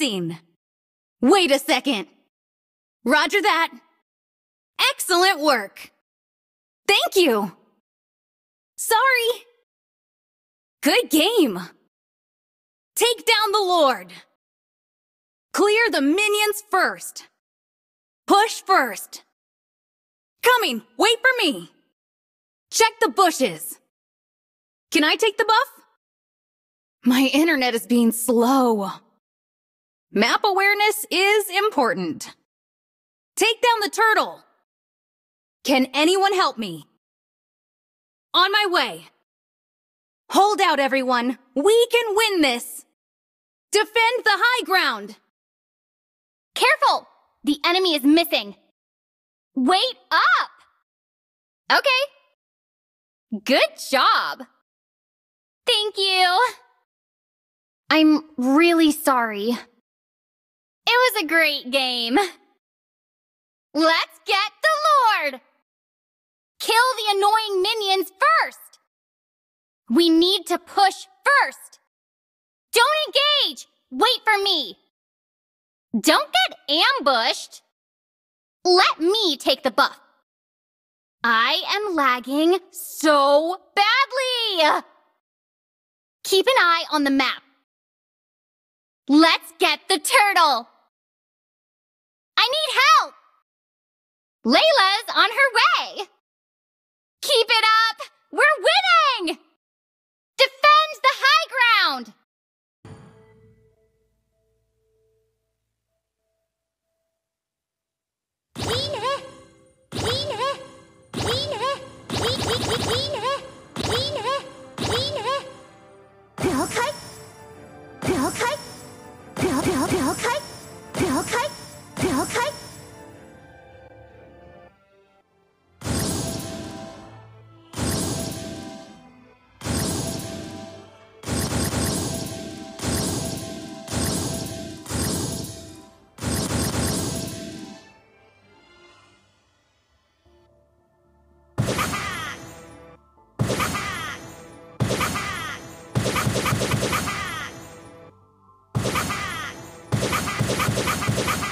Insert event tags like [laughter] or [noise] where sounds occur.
missing! Wait a second! Roger that! Excellent work! Thank you! Sorry! Good game! Take down the Lord! Clear the minions first! Push first! Coming! Wait for me! Check the bushes! Can I take the buff? My internet is being slow. Map awareness is important. Take down the turtle. Can anyone help me? On my way. Hold out, everyone. We can win this. Defend the high ground. Careful! The enemy is missing. Wait up! Okay. Good job. Thank you. I'm really sorry. It was a great game. Let's get the Lord! Kill the annoying minions first! We need to push first! Don't engage! Wait for me! Don't get ambushed! Let me take the buff. I am lagging so badly! Keep an eye on the map. Let's get the turtle! I need help! Layla's Ha [laughs] ha!